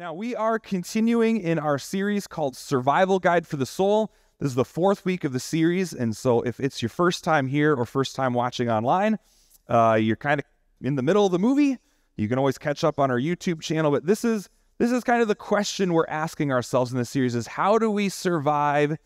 Now, we are continuing in our series called Survival Guide for the Soul. This is the fourth week of the series. And so, if it's your first time here or first time watching online, uh, you're kind of in the middle of the movie. You can always catch up on our YouTube channel. But this is this is kind of the question we're asking ourselves in this series is how do we survive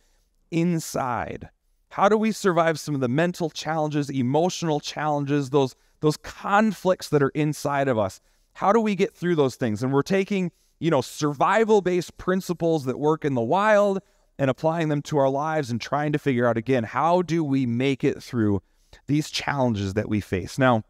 inside? How do we survive some of the mental challenges, emotional challenges, those those conflicts that are inside of us? How do we get through those things? And we're taking you know, survival based principles that work in the wild and applying them to our lives and trying to figure out again, how do we make it through these challenges that we face? Now,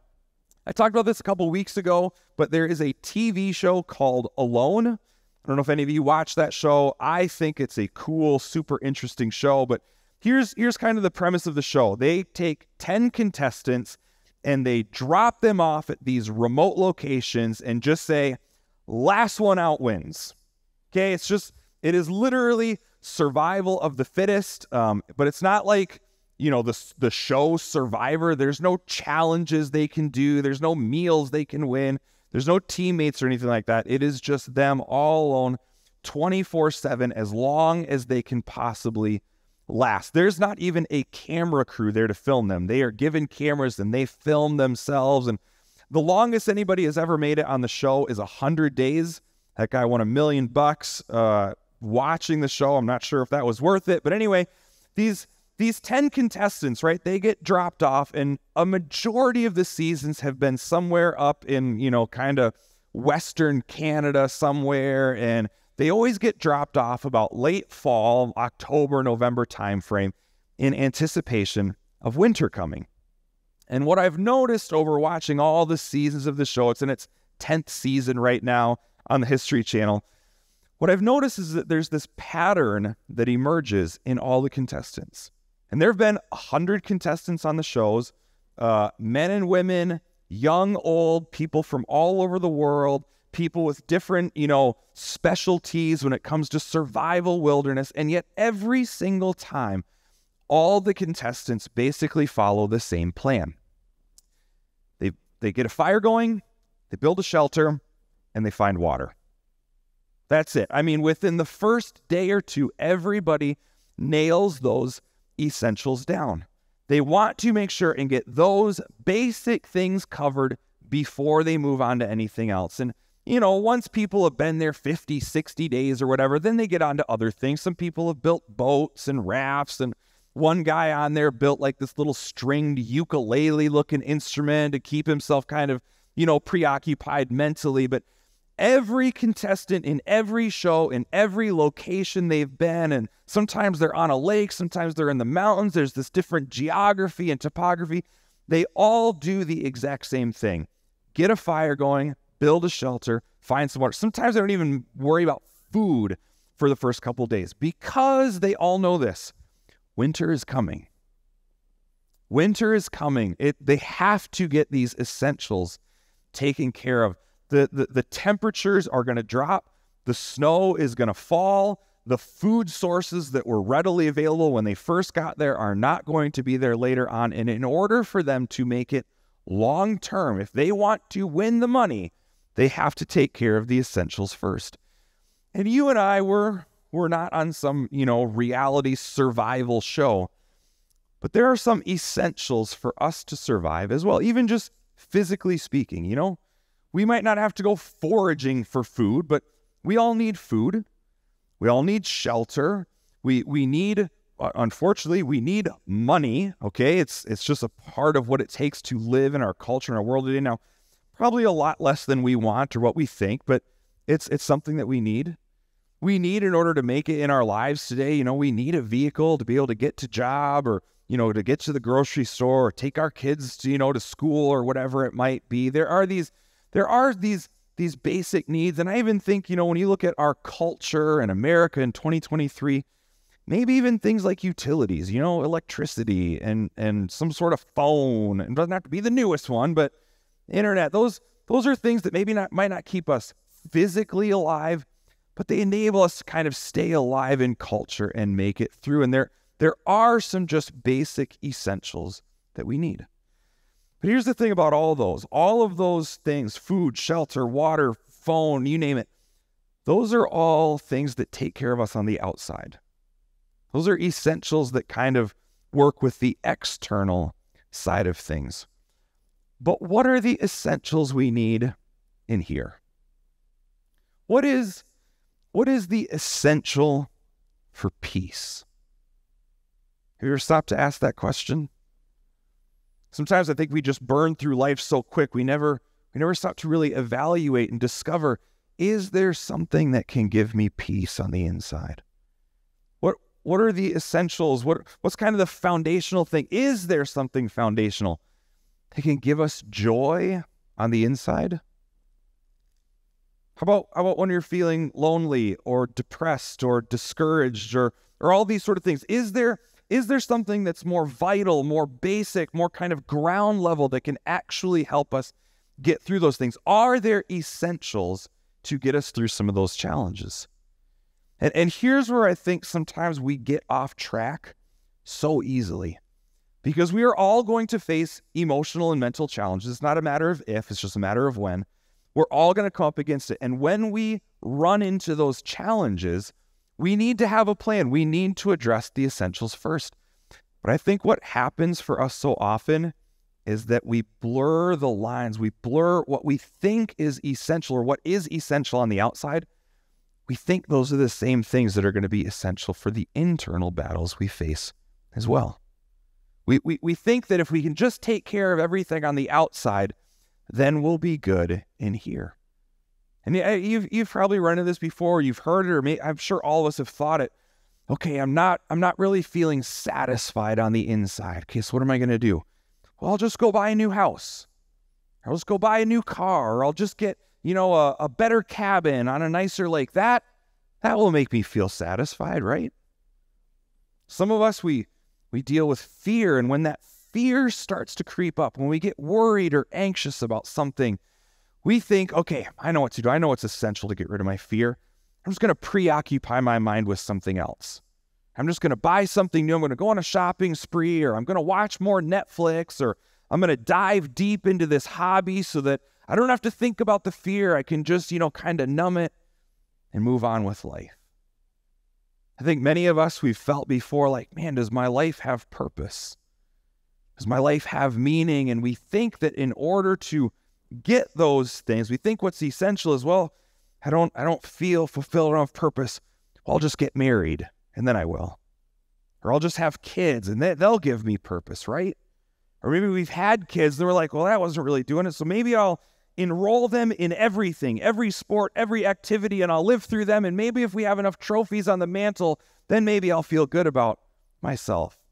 I talked about this a couple weeks ago, but there is a TV show called Alone. I don't know if any of you watch that show. I think it's a cool, super interesting show, but here's here's kind of the premise of the show. They take 10 contestants and they drop them off at these remote locations and just say, last one out wins. Okay, it's just it is literally survival of the fittest. Um, but it's not like you know the the show Survivor. There's no challenges they can do. There's no meals they can win. There's no teammates or anything like that. It is just them all alone, 24 seven, as long as they can possibly last. There's not even a camera crew there to film them. They are given cameras and they film themselves and the longest anybody has ever made it on the show is 100 days. That guy won a million bucks uh, watching the show. I'm not sure if that was worth it. But anyway, these these 10 contestants, right? They get dropped off and a majority of the seasons have been somewhere up in, you know, kind of western Canada somewhere and they always get dropped off about late fall, October, November timeframe in anticipation of winter coming. And what I've noticed over watching all the seasons of the show, it's in its 10th season right now on the History Channel. What I've noticed is that there's this pattern that emerges in all the contestants. And there have been 100 contestants on the shows, uh, men and women, young, old, people from all over the world, people with different, you know, specialties when it comes to survival wilderness. And yet, every single time, all the contestants basically follow the same plan. They get a fire going, they build a shelter, and they find water. That's it. I mean, within the first day or two, everybody nails those essentials down. They want to make sure and get those basic things covered before they move on to anything else. And, you know, once people have been there 50, 60 days or whatever, then they get on to other things. Some people have built boats and rafts and one guy on there built like this little stringed ukulele looking instrument to keep himself kind of, you know, preoccupied mentally. But every contestant in every show, in every location they've been, and sometimes they're on a lake, sometimes they're in the mountains, there's this different geography and topography. They all do the exact same thing get a fire going, build a shelter, find some water. Sometimes they don't even worry about food for the first couple days because they all know this winter is coming. Winter is coming. It, they have to get these essentials taken care of. The, the, the temperatures are going to drop. The snow is going to fall. The food sources that were readily available when they first got there are not going to be there later on. And in order for them to make it long term, if they want to win the money, they have to take care of the essentials first. And you and I were we're not on some, you know, reality survival show. But there are some essentials for us to survive as well, even just physically speaking, you know? We might not have to go foraging for food, but we all need food. We all need shelter. We we need uh, unfortunately, we need money, okay? It's it's just a part of what it takes to live in our culture and our world today now. Probably a lot less than we want or what we think, but it's it's something that we need we need in order to make it in our lives today. You know, we need a vehicle to be able to get to job or, you know, to get to the grocery store or take our kids to, you know, to school or whatever it might be. There are these, there are these, these basic needs. And I even think, you know, when you look at our culture and America in 2023, maybe even things like utilities, you know, electricity and, and some sort of phone. It doesn't have to be the newest one, but internet, those, those are things that maybe not, might not keep us physically alive, but they enable us to kind of stay alive in culture and make it through. And there, there are some just basic essentials that we need. But here's the thing about all those all of those things food, shelter, water, phone, you name it those are all things that take care of us on the outside. Those are essentials that kind of work with the external side of things. But what are the essentials we need in here? What is what is the essential for peace? Have you ever stopped to ask that question? Sometimes I think we just burn through life so quick we never we never stop to really evaluate and discover is there something that can give me peace on the inside? What what are the essentials? What what's kind of the foundational thing? Is there something foundational that can give us joy on the inside? How about how about when you're feeling lonely or depressed or discouraged or or all these sort of things? Is there is there something that's more vital, more basic, more kind of ground level that can actually help us get through those things? Are there essentials to get us through some of those challenges? And and here's where I think sometimes we get off track so easily. Because we are all going to face emotional and mental challenges. It's not a matter of if, it's just a matter of when. We're all going to come up against it. And when we run into those challenges, we need to have a plan. We need to address the essentials first. But I think what happens for us so often is that we blur the lines. We blur what we think is essential or what is essential on the outside. We think those are the same things that are going to be essential for the internal battles we face as well. We, we, we think that if we can just take care of everything on the outside, then we'll be good in here. And you've you've probably run into this before. You've heard it, or I'm sure all of us have thought it. Okay, I'm not I'm not really feeling satisfied on the inside. Okay, so what am I going to do? Well, I'll just go buy a new house. I'll just go buy a new car, or I'll just get you know a, a better cabin on a nicer lake. That that will make me feel satisfied, right? Some of us we we deal with fear, and when that fear starts to creep up, when we get worried or anxious about something, we think, okay, I know what to do. I know what's essential to get rid of my fear. I'm just going to preoccupy my mind with something else. I'm just going to buy something new. I'm going to go on a shopping spree, or I'm going to watch more Netflix, or I'm going to dive deep into this hobby so that I don't have to think about the fear. I can just, you know, kind of numb it and move on with life. I think many of us, we've felt before like, man, does my life have purpose? Does my life have meaning? And we think that in order to get those things, we think what's essential is, well, I don't I don't feel fulfilled or have purpose. Well, I'll just get married and then I will. Or I'll just have kids and they, they'll give me purpose, right? Or maybe we've had kids and we're like, well, that wasn't really doing it. So maybe I'll enroll them in everything, every sport, every activity, and I'll live through them. And maybe if we have enough trophies on the mantle, then maybe I'll feel good about myself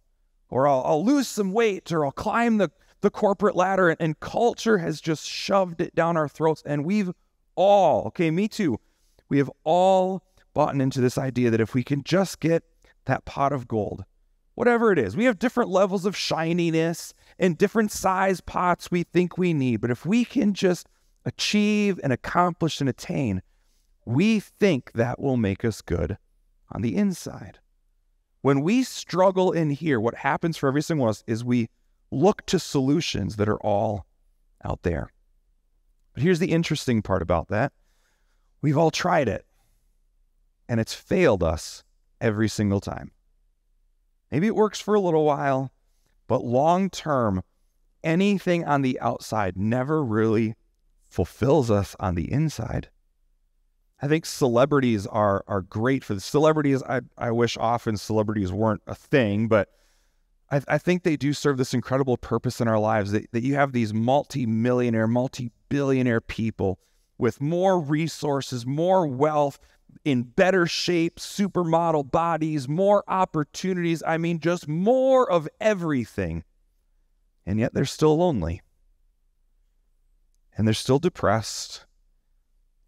or I'll, I'll lose some weight, or I'll climb the, the corporate ladder. And, and culture has just shoved it down our throats. And we've all, okay, me too, we have all bought into this idea that if we can just get that pot of gold, whatever it is, we have different levels of shininess and different size pots we think we need. But if we can just achieve and accomplish and attain, we think that will make us good on the inside. When we struggle in here, what happens for every single one of us is we look to solutions that are all out there. But here's the interesting part about that we've all tried it, and it's failed us every single time. Maybe it works for a little while, but long term, anything on the outside never really fulfills us on the inside. I think celebrities are are great for the celebrities. I, I wish often celebrities weren't a thing, but I, I think they do serve this incredible purpose in our lives that, that you have these multi-millionaire, multi-billionaire people with more resources, more wealth, in better shape, supermodel bodies, more opportunities. I mean, just more of everything. And yet they're still lonely. And they're still depressed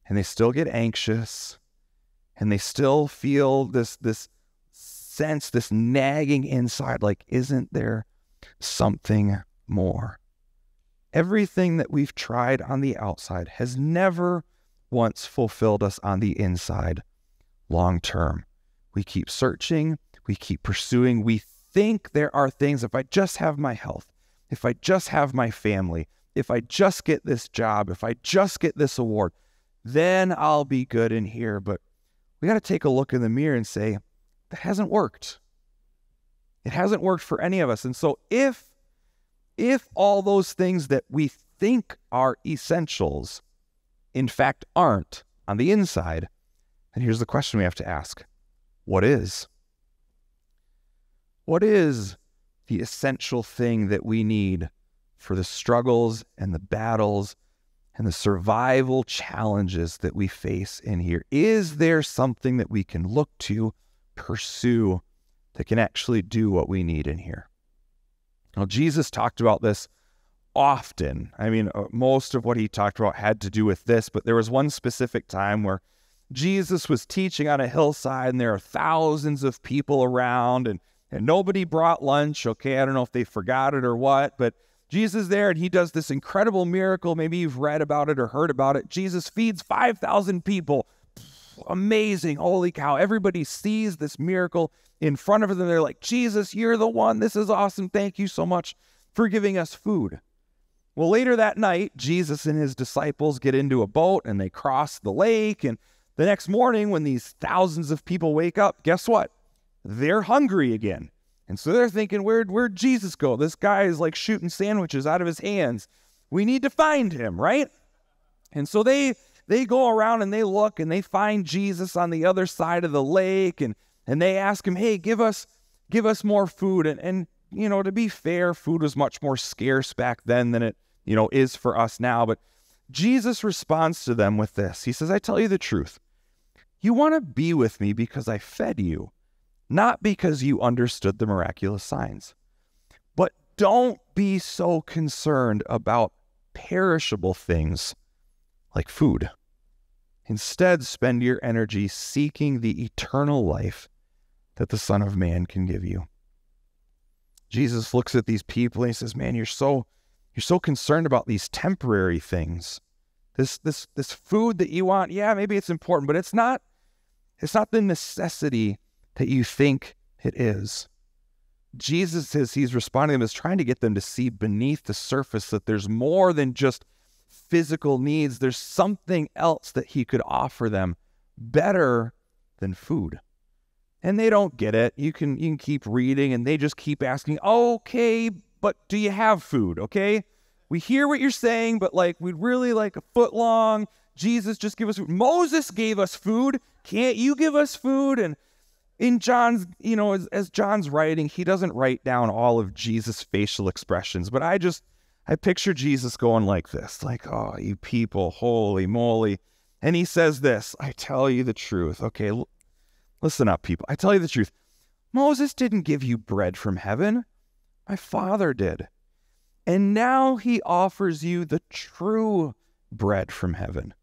and they still get anxious and they still feel this this sense this nagging inside like isn't there something more? Everything that we've tried on the outside has never once fulfilled us on the inside long term. We keep searching we keep pursuing we think there are things if i just have my health if i just have my family if i just get this job if i just get this award then I'll be good in here. But we got to take a look in the mirror and say, that hasn't worked. It hasn't worked for any of us. And so if if all those things that we think are essentials in fact aren't on the inside, then here's the question we have to ask. What is? What is the essential thing that we need for the struggles and the battles and the survival challenges that we face in here? Is there something that we can look to, pursue, that can actually do what we need in here? Now, Jesus talked about this often. I mean, uh, most of what he talked about had to do with this, but there was one specific time where Jesus was teaching on a hillside and there are thousands of people around and and nobody brought lunch. Okay, I don't know if they forgot it or what, but Jesus there and he does this incredible miracle. Maybe you've read about it or heard about it. Jesus feeds 5,000 people. Amazing. Holy cow. Everybody sees this miracle in front of them. They're like, Jesus, you're the one. This is awesome. Thank you so much for giving us food. Well, later that night, Jesus and his disciples get into a boat and they cross the lake. And the next morning, when these thousands of people wake up, guess what? they're hungry again. And so they're thinking, where'd, where'd Jesus go? This guy is like shooting sandwiches out of his hands. We need to find him, right? And so they they go around and they look and they find Jesus on the other side of the lake and and they ask him, "Hey, give us give us more food." And and you know, to be fair, food was much more scarce back then than it, you know, is for us now, but Jesus responds to them with this. He says, "I tell you the truth. You want to be with me because I fed you not because you understood the miraculous signs. But don't be so concerned about perishable things like food. Instead, spend your energy seeking the eternal life that the Son of Man can give you. Jesus looks at these people and he says, Man, you're so you're so concerned about these temporary things. This this this food that you want, yeah, maybe it's important, but it's not it's not the necessity that you think it is. Jesus says he's responding to them is trying to get them to see beneath the surface that there's more than just physical needs. There's something else that he could offer them better than food. And they don't get it. You can you can keep reading and they just keep asking, okay, but do you have food? Okay. We hear what you're saying, but like we'd really like a foot long. Jesus, just give us food. Moses gave us food. Can't you give us food? And in John's, you know, as, as John's writing, he doesn't write down all of Jesus' facial expressions, but I just, I picture Jesus going like this, like, oh, you people, holy moly. And he says this I tell you the truth. Okay, l- listen up, people. I tell you the truth. Moses didn't give you bread from heaven, my Father did. And now he offers you the true bread from heaven.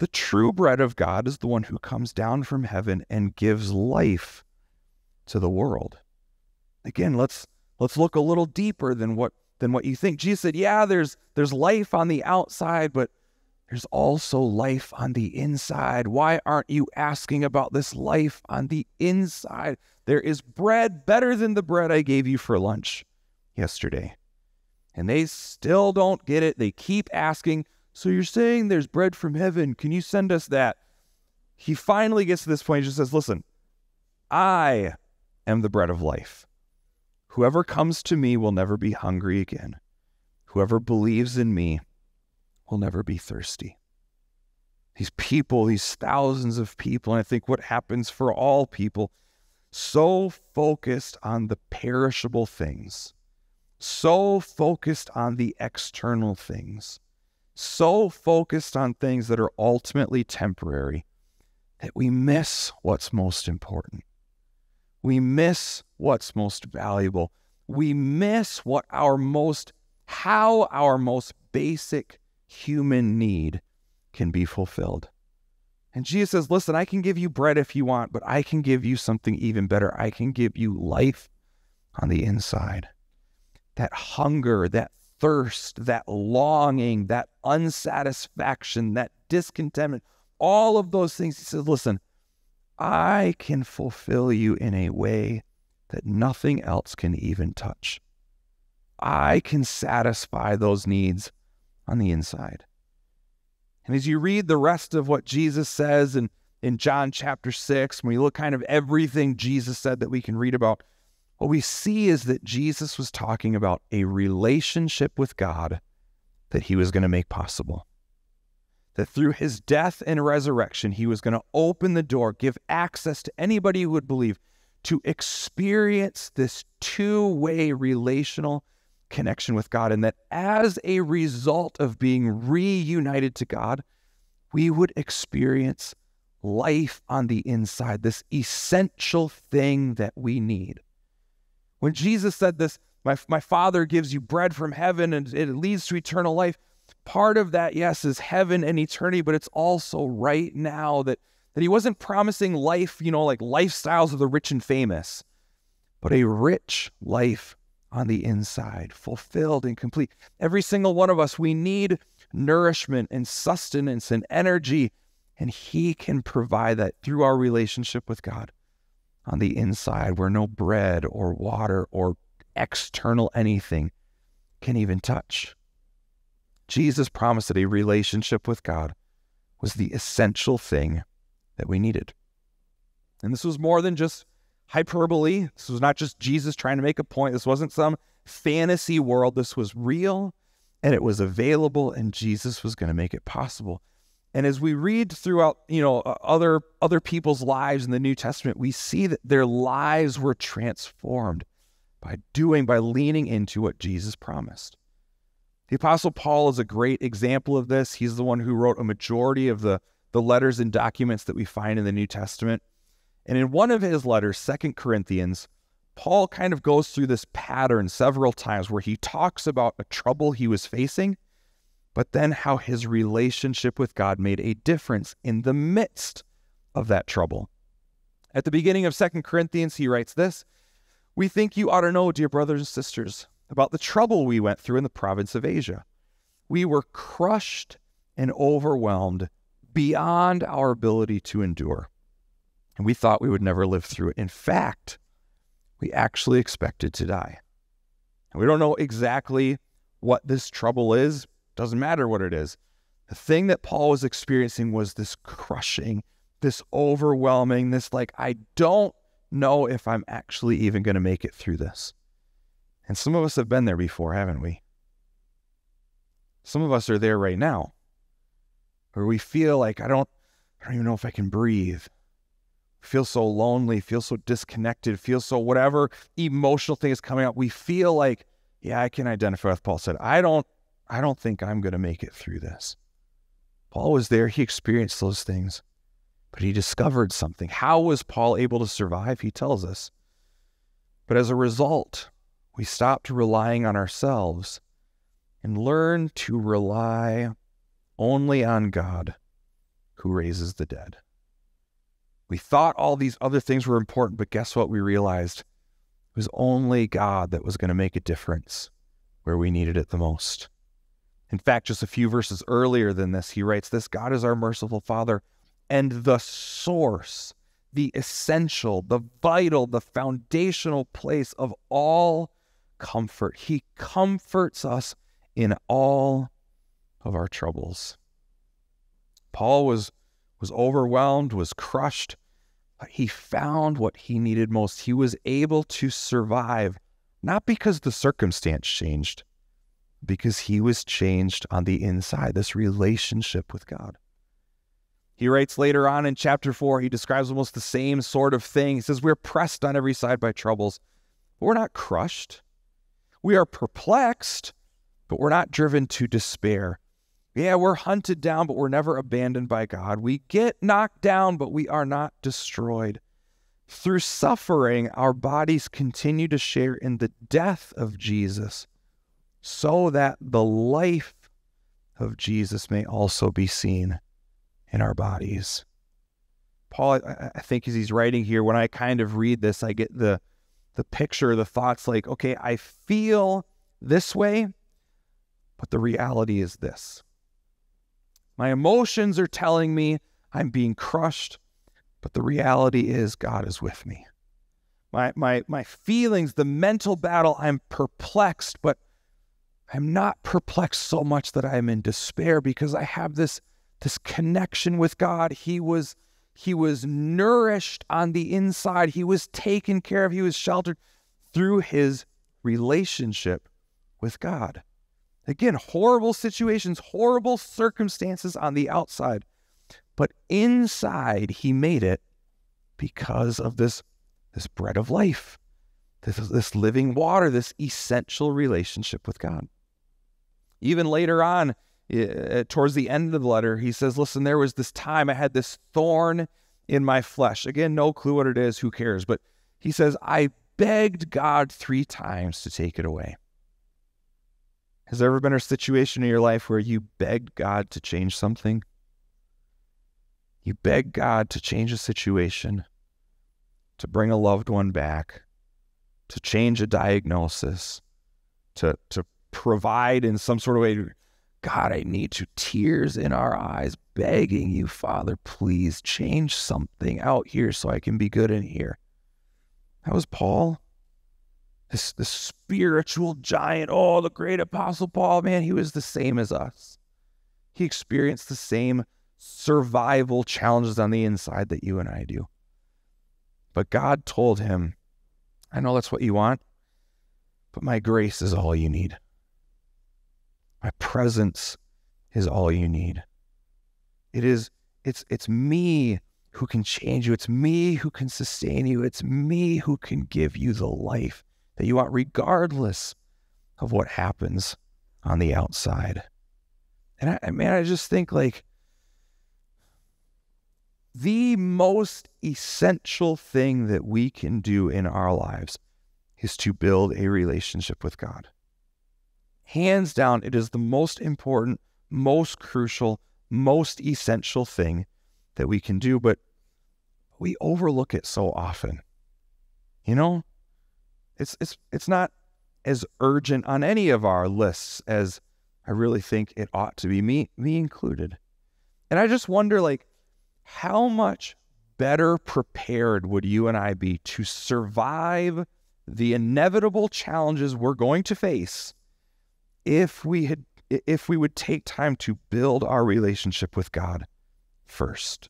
The true bread of God is the one who comes down from heaven and gives life to the world. Again, let's let's look a little deeper than what than what you think. Jesus said, "Yeah, there's there's life on the outside, but there's also life on the inside. Why aren't you asking about this life on the inside? There is bread better than the bread I gave you for lunch yesterday." And they still don't get it. They keep asking, so you're saying there's bread from heaven. Can you send us that? He finally gets to this point. He just says, Listen, I am the bread of life. Whoever comes to me will never be hungry again. Whoever believes in me will never be thirsty. These people, these thousands of people, and I think what happens for all people, so focused on the perishable things, so focused on the external things so focused on things that are ultimately temporary that we miss what's most important. We miss what's most valuable. We miss what our most, how our most basic human need can be fulfilled. And Jesus says, Listen, I can give you bread if you want, but I can give you something even better. I can give you life on the inside. That hunger, that thirst, that longing, that unsatisfaction, that discontentment, all of those things. He says, listen, I can fulfill you in a way that nothing else can even touch. I can satisfy those needs on the inside. And as you read the rest of what Jesus says in, in John chapter 6, when we look kind of everything Jesus said that we can read about, what we see is that Jesus was talking about a relationship with God that he was going to make possible. That through his death and resurrection, he was going to open the door, give access to anybody who would believe to experience this two way relational connection with God. And that as a result of being reunited to God, we would experience life on the inside, this essential thing that we need. When Jesus said this, my, my Father gives you bread from heaven and it leads to eternal life. Part of that, yes, is heaven and eternity, but it's also right now that, that He wasn't promising life, you know, like lifestyles of the rich and famous, but a rich life on the inside, fulfilled and complete. Every single one of us, we need nourishment and sustenance and energy, and He can provide that through our relationship with God on the inside, where no bread or water or external anything can even touch. Jesus promised that a relationship with God was the essential thing that we needed. And this was more than just hyperbole. This was not just Jesus trying to make a point. This wasn't some fantasy world. This was real and it was available and Jesus was going to make it possible. And as we read throughout, you know, other other people's lives in the New Testament, we see that their lives were transformed by doing by leaning into what Jesus promised. The apostle Paul is a great example of this. He's the one who wrote a majority of the the letters and documents that we find in the New Testament. And in one of his letters, Second Corinthians, Paul kind of goes through this pattern several times where he talks about a trouble he was facing, but then how his relationship with God made a difference in the midst of that trouble. At the beginning of Second Corinthians, he writes this We think you ought to know, dear brothers and sisters, about the trouble we went through in the province of Asia. We were crushed and overwhelmed beyond our ability to endure and we thought we would never live through it. In fact, we actually expected to die. And we don't know exactly what this trouble is. Doesn't matter what it is. The thing that Paul was experiencing was this crushing, this overwhelming, this like, I don't know if I'm actually even going to make it through this. And some of us have been there before, haven't we? Some of us are there right now where we feel like I don't I don't even know if I can breathe feel so lonely, feel so disconnected, feel so whatever emotional thing is coming up, we feel like, yeah, I can identify with Paul said, I don't, I don't think I'm going to make it through this. Paul was there. He experienced those things, but he discovered something. How was Paul able to survive? He tells us. But as a result, we stopped relying on ourselves and learned to rely only on God who raises the dead. We thought all these other things were important, but guess what? We realized it was only God that was going to make a difference where we needed it the most. In fact, just a few verses earlier than this, he writes this God is our merciful Father and the source, the essential, the vital, the foundational place of all comfort. He comforts us in all of our troubles. Paul was was overwhelmed, was crushed, but he found what he needed most. He was able to survive, not because the circumstance changed, because he was changed on the inside, this relationship with God. He writes later on in chapter four, he describes almost the same sort of thing. He says, We're pressed on every side by troubles, but we're not crushed. We are perplexed, but we're not driven to despair. Yeah, we're hunted down, but we're never abandoned by God. We get knocked down, but we are not destroyed. Through suffering, our bodies continue to share in the death of Jesus so that the life of Jesus may also be seen in our bodies. Paul, I, think as he's writing here, when I kind of read this, I get the the picture, the thoughts like, okay, I feel this way, but the reality is this. My emotions are telling me I'm being crushed, but the reality is God is with me. My, my, my feelings, the mental battle, I'm perplexed, but I'm not perplexed so much that I'm in despair because I have this, this connection with God. He was he was nourished on the inside. He was taken care of. He was sheltered through his relationship with God. Again, horrible situations, horrible circumstances on the outside. But inside, he made it because of this, this bread of life, this, this living water, this essential relationship with God. Even later on, uh, towards the end of the letter, he says, Listen, there was this time I had this thorn in my flesh. Again, no clue what it is, who cares? But he says, I begged God three times to take it away. Has there ever been a situation in your life where you begged God to change something? You beg God to change a situation, to bring a loved one back, to change a diagnosis, to, to provide in some sort of way God, I need you. Tears in our eyes, begging you, Father, please change something out here so I can be good in here. That was Paul. This, this spiritual giant. Oh, the great apostle Paul, man, he was the same as us. He experienced the same survival challenges on the inside that you and I do. But God told him, I know that's what you want, but my grace is all you need. My presence is all you need. It is it's it's me who can change you. It's me who can sustain you. It's me who can give you the life that you want regardless of what happens on the outside. And I man, I just think like the most essential thing that we can do in our lives is to build a relationship with God hands down, it is the most important, most crucial, most essential thing that we can do, but we overlook it so often. You know, it's it's it's not as urgent on any of our lists as I really think it ought to be, me me included. And I just wonder like how much better prepared would you and I be to survive the inevitable challenges we're going to face if we had if we would take time to build our relationship with God first.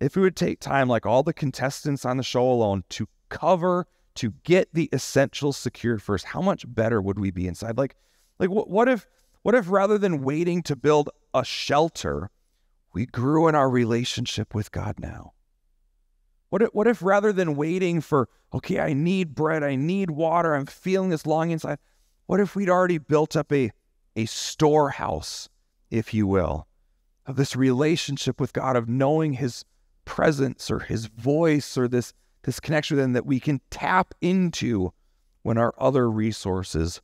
If we would take time like all the contestants on the show alone to cover to get the essentials secured first, how much better would we be inside? Like like what, what if what if rather than waiting to build a shelter, we grew in our relationship with God now? What if, what if rather than waiting for, okay, I need bread, I need water, I'm feeling this longing inside, what if we'd already built up a, a storehouse, if you will, of this relationship with God, of knowing His presence or His voice or this, this connection with Him that we can tap into when our other resources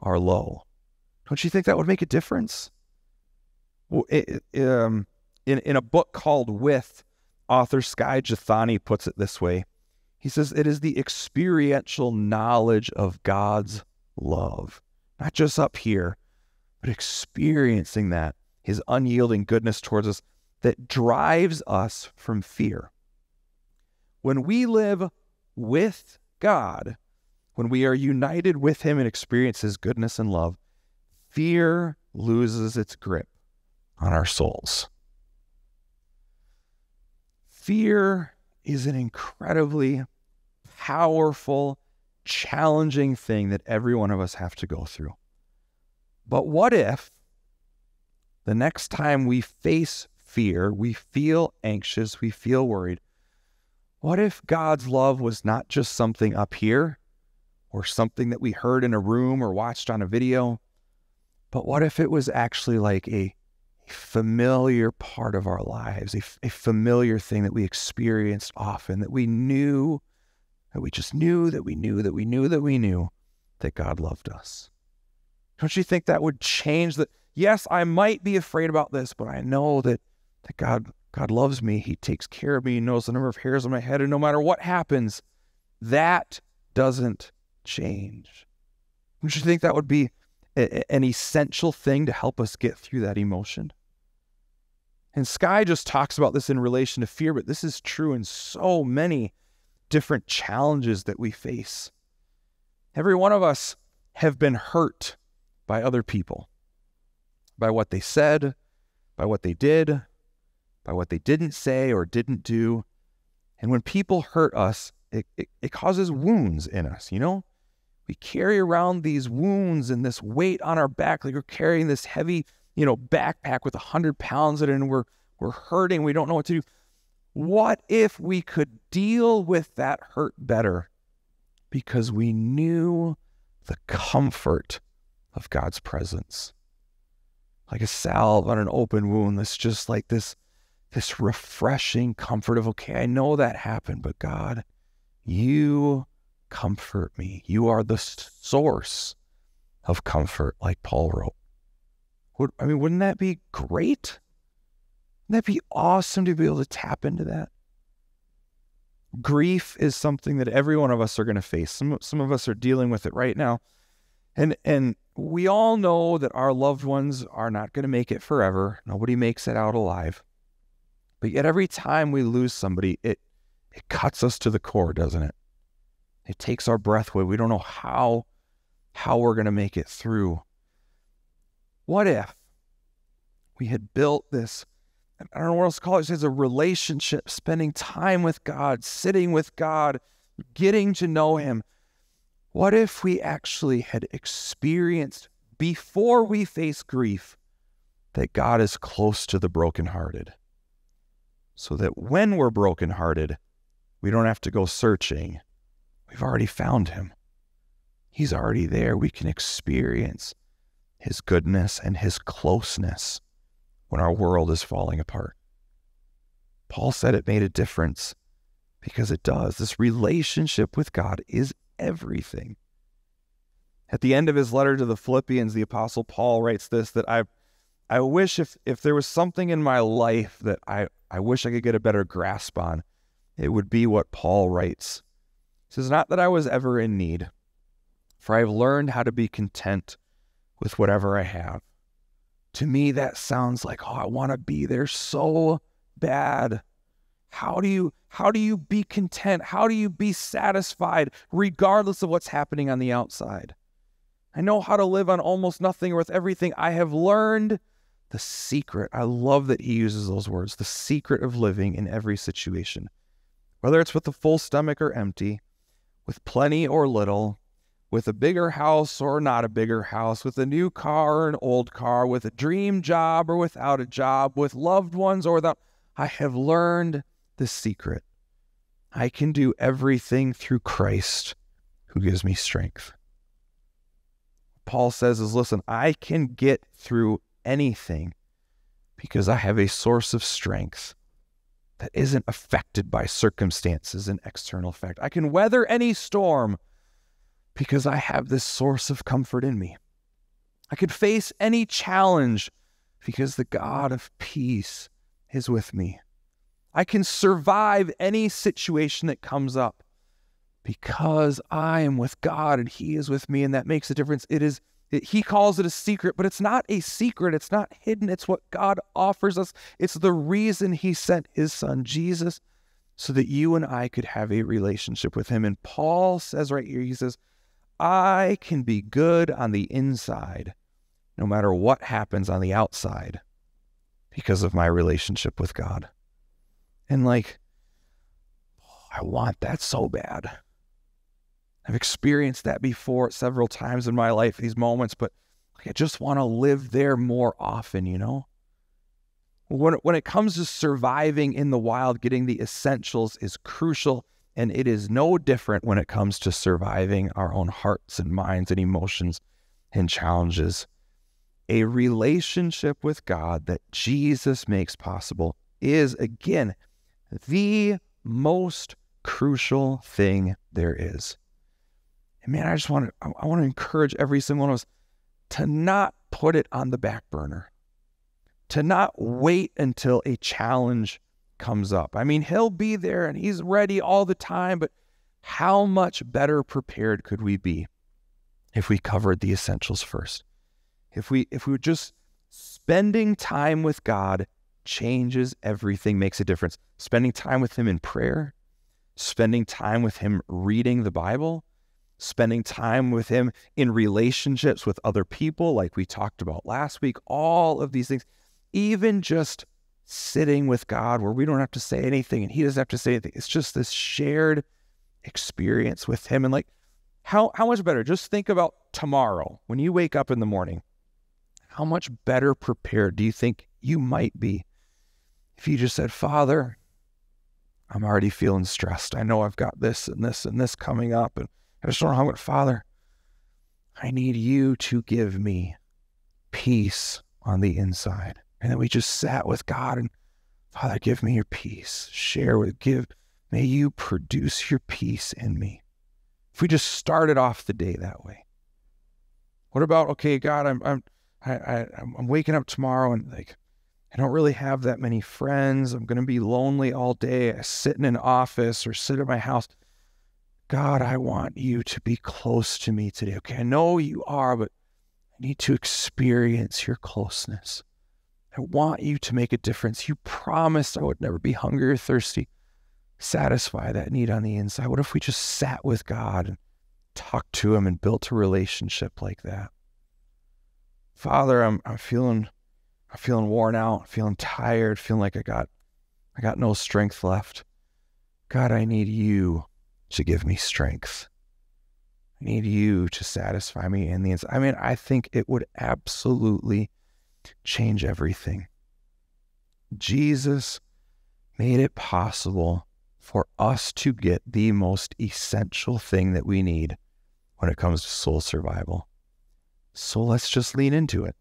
are low? Don't you think that would make a difference? Well, it, um, in, in a book called With, author Skye Jethani puts it this way. He says, It is the experiential knowledge of God's love, not just up here, but experiencing that, his unyielding goodness towards us that drives us from fear. When we live with God, when we are united with him and experience his goodness and love, fear loses its grip on our souls. Fear is an incredibly powerful challenging thing that every one of us have to go through. But what if the next time we face fear, we feel anxious, we feel worried, what if God's love was not just something up here or something that we heard in a room or watched on a video, but what if it was actually like a familiar part of our lives, a, a familiar thing that we experienced often, that we knew that we just knew that we knew that we knew that we knew that God loved us. Don't you think that would change that? Yes, I might be afraid about this, but I know that, that God, God loves me. He takes care of me. He knows the number of hairs on my head. And no matter what happens, that doesn't change. Don't you think that would be a, an essential thing to help us get through that emotion? And Skye just talks about this in relation to fear, but this is true in so many different challenges that we face. Every one of us have been hurt by other people, by what they said, by what they did, by what they didn't say or didn't do. And when people hurt us, it, it, it causes wounds in us, you know? We carry around these wounds and this weight on our back, like we're carrying this heavy, you know, backpack with a hundred pounds in it, and we're we're hurting. We don't know what to do. What if we could deal with that hurt better because we knew the comfort of God's presence? Like a salve on an open wound. That's just like this, this refreshing comfort of, okay, I know that happened, but God, you comfort me. You are the source of comfort, like Paul wrote. Would, I mean, wouldn't that be great? Wouldn't be awesome to be able to tap into that? Grief is something that every one of us are going to face. Some, some of us are dealing with it right now. And, and we all know that our loved ones are not going to make it forever. Nobody makes it out alive. But yet, every time we lose somebody, it, it cuts us to the core, doesn't it? It takes our breath away. We don't know how, how we're going to make it through. What if we had built this I don't know what else to call it. It's a relationship, spending time with God, sitting with God, getting to know Him. What if we actually had experienced before we face grief that God is close to the brokenhearted? So that when we're brokenhearted, we don't have to go searching. We've already found Him. He's already there. We can experience His goodness and His closeness when our world is falling apart. Paul said it made a difference because it does. This relationship with God is everything. At the end of his letter to the Philippians, the apostle Paul writes this that I I wish if if there was something in my life that I, I wish I could get a better grasp on, it would be what Paul writes. He says, Not that I was ever in need, for I have learned how to be content with whatever I have to me that sounds like oh i want to be there so bad. How do you how do you be content? How do you be satisfied regardless of what's happening on the outside? I know how to live on almost nothing or with everything. I have learned the secret. I love that he uses those words the secret of living in every situation. Whether it's with a full stomach or empty with plenty or little with a bigger house or not a bigger house, with a new car or an old car, with a dream job or without a job, with loved ones or without. I have learned the secret. I can do everything through Christ who gives me strength. Paul says is listen, I can get through anything because I have a source of strength that isn't affected by circumstances and external effect. I can weather any storm because I have this source of comfort in me. I could face any challenge because the God of peace is with me. I can survive any situation that comes up because I am with God and He is with me, and that makes a difference. It is He calls it a secret, but it's not a secret. It's not hidden. It's what God offers us. It's the reason He sent His Son Jesus, so that you and I could have a relationship with Him. And Paul says right here, he says, I can be good on the inside no matter what happens on the outside because of my relationship with God. And like, I want that so bad. I've experienced that before several times in my life, these moments, but like, I just want to live there more often, you know? When, when it comes to surviving in the wild, getting the essentials is crucial and it is no different when it comes to surviving our own hearts and minds and emotions and challenges. A relationship with God that Jesus makes possible is, again, the most crucial thing there is. And man, I just want to I want to encourage every single one of us to not put it on the back burner. To not wait until a challenge comes up. I mean, he'll be there and he's ready all the time, but how much better prepared could we be if we covered the essentials first? If we if we were just spending time with God changes everything, makes a difference. Spending time with him in prayer, spending time with him reading the Bible, spending time with him in relationships with other people like we talked about last week, all of these things even just sitting with God where we don't have to say anything and He doesn't have to say anything. It's just this shared experience with Him. And like, how, how much better? Just think about tomorrow when you wake up in the morning. How much better prepared do you think you might be if you just said, Father, I'm already feeling stressed. I know I've got this and this and this coming up, and I just don't know how I'm Father, I need you to give me peace on the inside. And then we just sat with God and Father, give me your peace. Share with, give, may you produce your peace in me. If we just started off the day that way. What about, okay, God, I'm, I'm, I, I, I'm waking up tomorrow and like, I don't really have that many friends. I'm going to be lonely all day. I sit in an office or sit at my house. God, I want you to be close to me today. Okay, I know you are, but I need to experience your closeness. I want you to make a difference. You promised I would never be hungry or thirsty. Satisfy that need on the inside. What if we just sat with God and talked to Him and built a relationship like that? Father, I'm, I'm feeling I'm feeling worn out, feeling tired, feeling like I got I got no strength left. God, I need you to give me strength. I need you to satisfy me in the inside. I mean, I think it would absolutely change everything. Jesus made it possible for us to get the most essential thing that we need when it comes to soul survival. So let's just lean into it.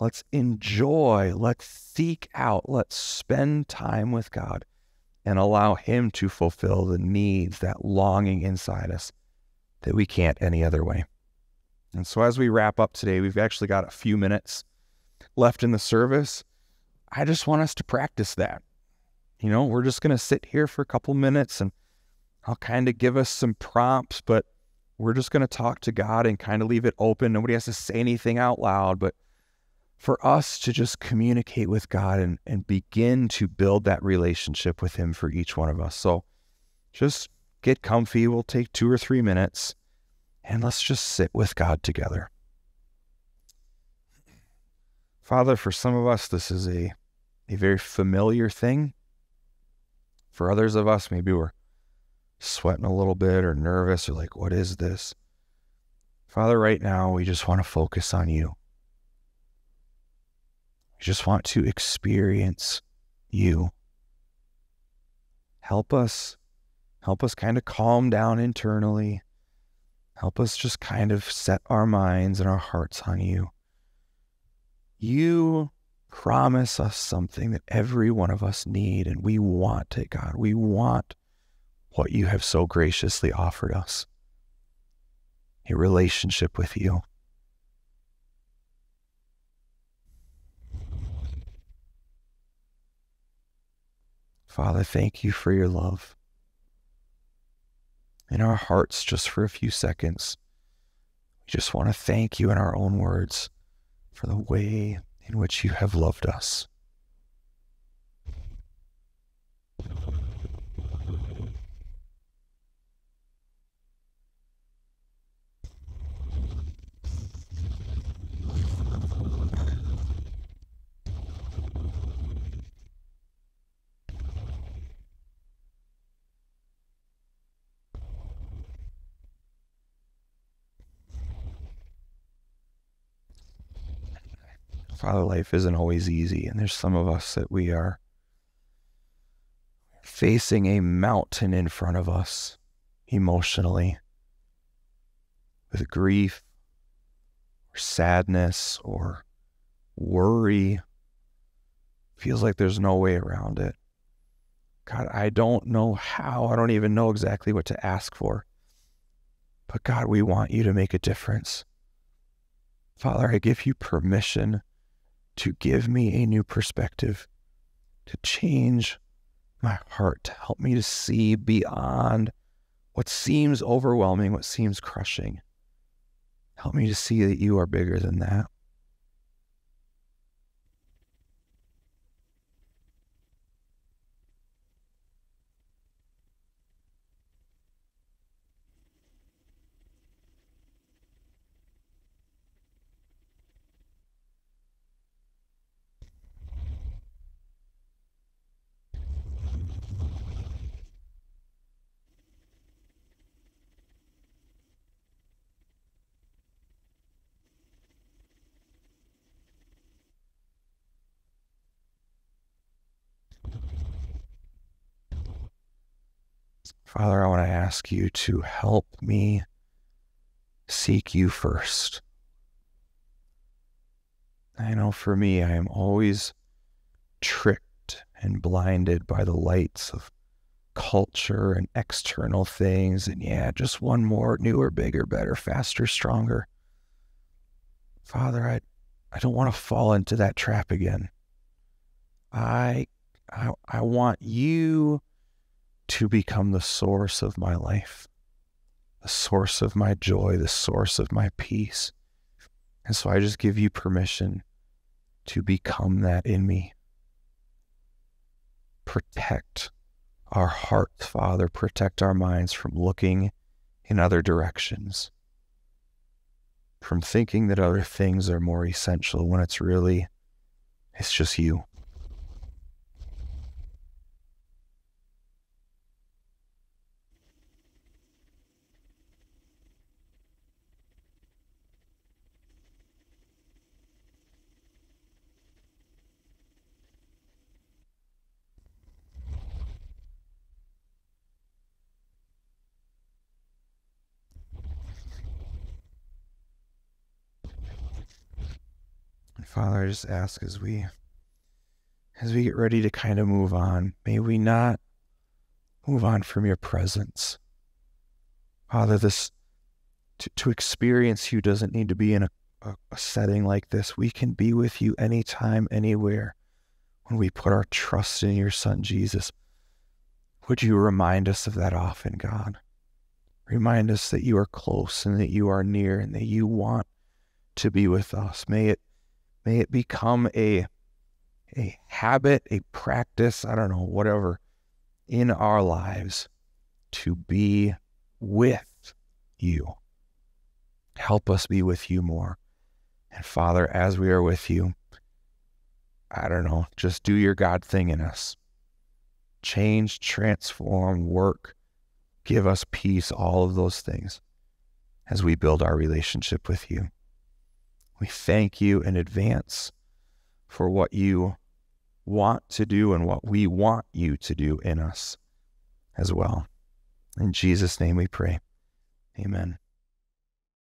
Let's enjoy, let's seek out, let's spend time with God and allow Him to fulfill the needs, that longing inside us that we can't any other way. And so, as we wrap up today, we've actually got a few minutes left in the service. I just want us to practice that. You know, we're just going to sit here for a couple minutes and I'll kind of give us some prompts, but we're just going to talk to God and kind of leave it open. Nobody has to say anything out loud, but for us to just communicate with God and, and begin to build that relationship with Him for each one of us. So just get comfy. We'll take two or three minutes and let's just sit with God together. Father, for some of us, this is a, a very familiar thing. For others of us, maybe we're sweating a little bit or nervous or like, what is this? Father, right now, we just want to focus on you. We just want to experience you. Help us, help us kind of calm down internally. Help us just kind of set our minds and our hearts on you. You promise us something that every one of us need, and we want it, God. We want what you have so graciously offered us a relationship with you. Father, thank you for your love. In our hearts, just for a few seconds, we just want to thank you in our own words for the way in which you have loved us. Father, life isn't always easy, and there's some of us that we are facing a mountain in front of us emotionally with grief or sadness or worry. Feels like there's no way around it. God, I don't know how. I don't even know exactly what to ask for. But God, we want you to make a difference. Father, I give you permission to give me a new perspective, to change my heart, to help me to see beyond what seems overwhelming, what seems crushing. Help me to see that you are bigger than that. Father, I want to ask you to help me seek you first. I know for me, I am always tricked and blinded by the lights of culture and external things. And yeah, just one more, newer, bigger, better, faster, stronger. Father, I, I don't want to fall into that trap again. I, I, I want you to become the source of my life, the source of my joy, the source of my peace. And so I just give you permission to become that in me. Protect our hearts, Father. Protect our minds from looking in other directions, from thinking that other things are more essential when it's really, it's just you. Father, I just ask as we as we get ready to kind of move on, may we not move on from your presence. Father, this to, to experience you doesn't need to be in a, a, a setting like this. We can be with you anytime, anywhere when we put our trust in your Son, Jesus. Would you remind us of that often, God? Remind us that you are close and that you are near and that you want to be with us. May it May it become a a habit, a practice, I don't know, whatever, in our lives to be with you. Help us be with you more. And Father, as we are with you, I don't know, just do your God thing in us. Change, transform, work, give us peace, all of those things as we build our relationship with you. We thank you in advance for what you want to do and what we want you to do in us as well. In Jesus' name we pray. Amen.